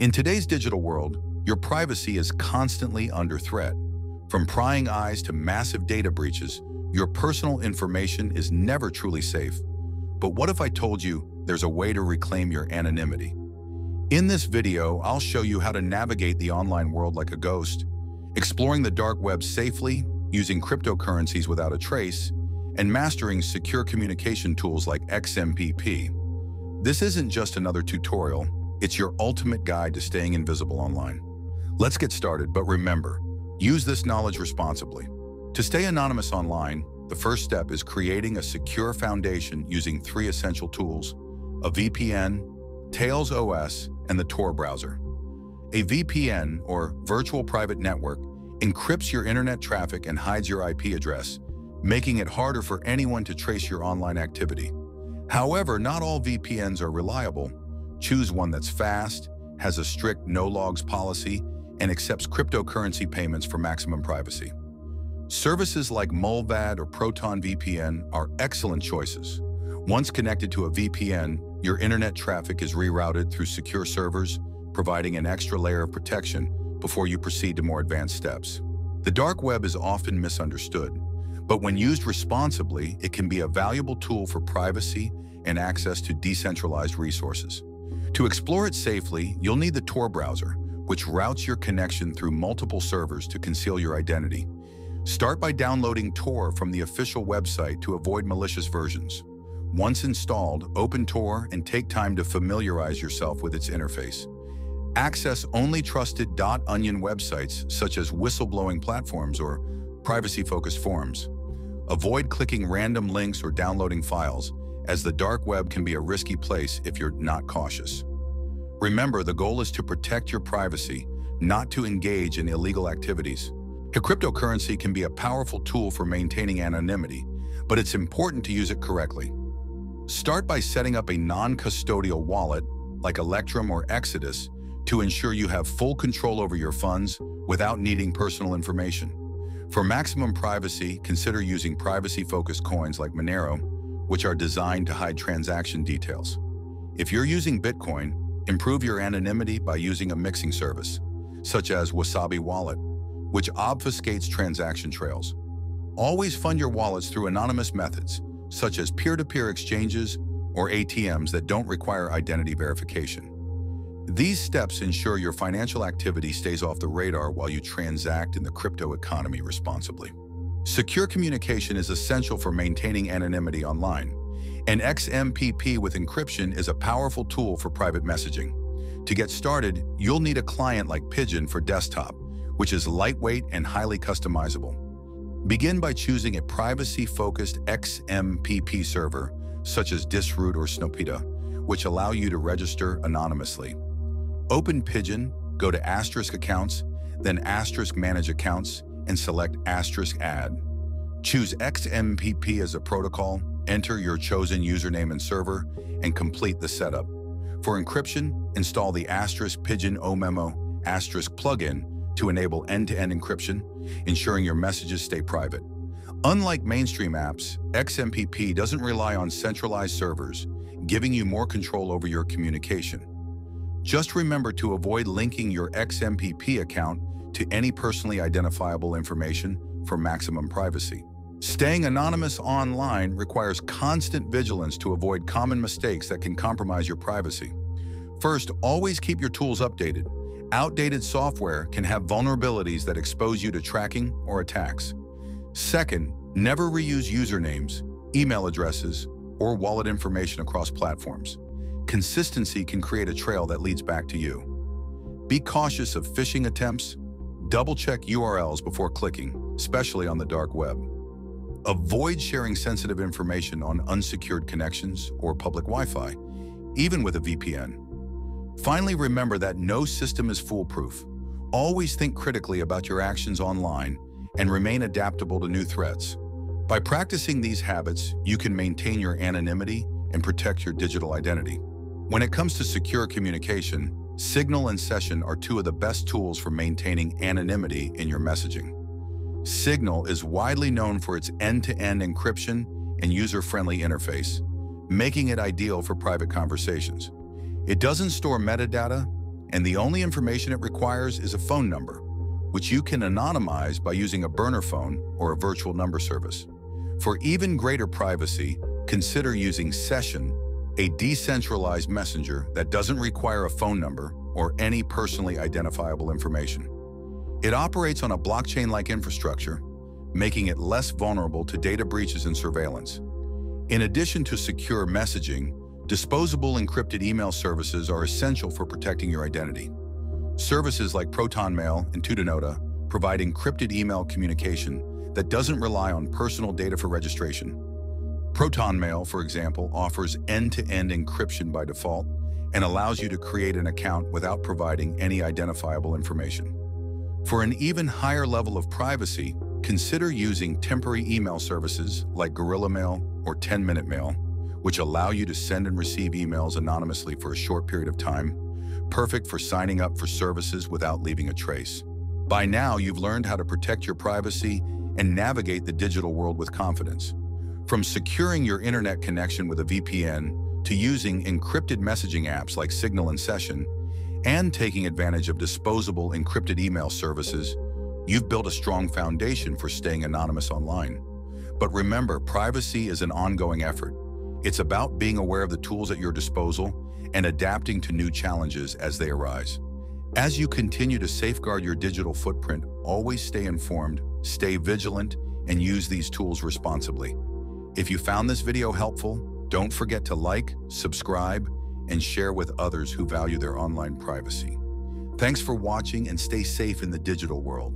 In today's digital world, your privacy is constantly under threat. From prying eyes to massive data breaches, your personal information is never truly safe. But what if I told you there's a way to reclaim your anonymity? In this video, I'll show you how to navigate the online world like a ghost, exploring the dark web safely, using cryptocurrencies without a trace, and mastering secure communication tools like XMPP. This isn't just another tutorial, it's your ultimate guide to staying invisible online. Let's get started, but remember, use this knowledge responsibly. To stay anonymous online, the first step is creating a secure foundation using three essential tools, a VPN, Tails OS, and the Tor browser. A VPN, or Virtual Private Network, encrypts your internet traffic and hides your IP address, making it harder for anyone to trace your online activity. However, not all VPNs are reliable. Choose one that's fast, has a strict no-logs policy, and accepts cryptocurrency payments for maximum privacy. Services like Mullvad or Proton VPN are excellent choices. Once connected to a VPN, your internet traffic is rerouted through secure servers, providing an extra layer of protection before you proceed to more advanced steps. The dark web is often misunderstood, but when used responsibly, it can be a valuable tool for privacy and access to decentralized resources. To explore it safely, you'll need the Tor browser, which routes your connection through multiple servers to conceal your identity. Start by downloading Tor from the official website to avoid malicious versions. Once installed, open Tor and take time to familiarize yourself with its interface. Access only trusted .onion websites such as whistleblowing platforms or privacy-focused forums. Avoid clicking random links or downloading files, as the dark web can be a risky place if you're not cautious. Remember, the goal is to protect your privacy, not to engage in illegal activities. Cryptocurrency can be a powerful tool for maintaining anonymity, but it's important to use it correctly. Start by setting up a non-custodial wallet, like Electrum or Exodus, to ensure you have full control over your funds without needing personal information. For maximum privacy, consider using privacy-focused coins like Monero, which are designed to hide transaction details. If you're using Bitcoin, improve your anonymity by using a mixing service, such as Wasabi Wallet, which obfuscates transaction trails. Always fund your wallets through anonymous methods, such as peer-to-peer -peer exchanges or ATMs that don't require identity verification. These steps ensure your financial activity stays off the radar while you transact in the crypto economy responsibly. Secure communication is essential for maintaining anonymity online, and XMPP with encryption is a powerful tool for private messaging. To get started, you'll need a client like Pidgin for desktop, which is lightweight and highly customizable. Begin by choosing a privacy-focused XMPP server, such as Disroot or Snopyta, which allow you to register anonymously. Open Pidgin, go to Asterisk Accounts, then Asterisk Manage Accounts, and select Asterisk Add. Choose XMPP as a protocol, enter your chosen username and server, and complete the setup. For encryption, install the Asterisk Pidgin OMEMO Asterisk plugin to enable end-to-end -end encryption, ensuring your messages stay private. Unlike mainstream apps, XMPP doesn't rely on centralized servers, giving you more control over your communication. Just remember to avoid linking your XMPP account to any personally identifiable information for maximum privacy. Staying anonymous online requires constant vigilance to avoid common mistakes that can compromise your privacy. First, always keep your tools updated. Outdated software can have vulnerabilities that expose you to tracking or attacks. Second, never reuse usernames, email addresses, or wallet information across platforms. Consistency can create a trail that leads back to you. Be cautious of phishing attempts. Double-check URLs before clicking, especially on the dark web. Avoid sharing sensitive information on unsecured connections or public Wi-Fi, even with a VPN. Finally, remember that no system is foolproof. Always think critically about your actions online and remain adaptable to new threats. By practicing these habits, you can maintain your anonymity and protect your digital identity. When it comes to secure communication, Signal and Session are two of the best tools for maintaining anonymity in your messaging. Signal is widely known for its end-to-end -end encryption and user-friendly interface, making it ideal for private conversations. It doesn't store metadata, and the only information it requires is a phone number, which you can anonymize by using a burner phone or a virtual number service. For even greater privacy, consider using Session, a decentralized messenger that doesn't require a phone number or any personally identifiable information. It operates on a blockchain-like infrastructure, making it less vulnerable to data breaches and surveillance. In addition to secure messaging, disposable encrypted email services are essential for protecting your identity. Services like ProtonMail and Tutanota provide encrypted email communication that doesn't rely on personal data for registration. ProtonMail, for example, offers end-to-end -end encryption by default and allows you to create an account without providing any identifiable information. For an even higher level of privacy, consider using temporary email services like Guerrilla Mail or 10-Minute Mail, which allow you to send and receive emails anonymously for a short period of time, perfect for signing up for services without leaving a trace. By now, you've learned how to protect your privacy and navigate the digital world with confidence. From securing your internet connection with a VPN to using encrypted messaging apps like Signal and Session, and taking advantage of disposable encrypted email services, you've built a strong foundation for staying anonymous online. But remember, privacy is an ongoing effort. It's about being aware of the tools at your disposal and adapting to new challenges as they arise. As you continue to safeguard your digital footprint, always stay informed, stay vigilant, and use these tools responsibly. If you found this video helpful, don't forget to like, subscribe, and share with others who value their online privacy. Thanks for watching and stay safe in the digital world.